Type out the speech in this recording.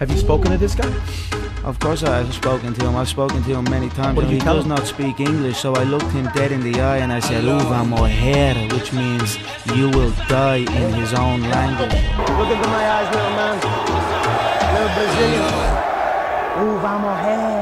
Have you spoken to this guy? Of course I have spoken to him. I've spoken to him many times. What did he does him? not speak English, so I looked him dead in the eye and I said, Uva moher, which means you will die in his own language. Look into my eyes, little man. Little Brazilian. Uva moher.